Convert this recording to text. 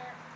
Sure.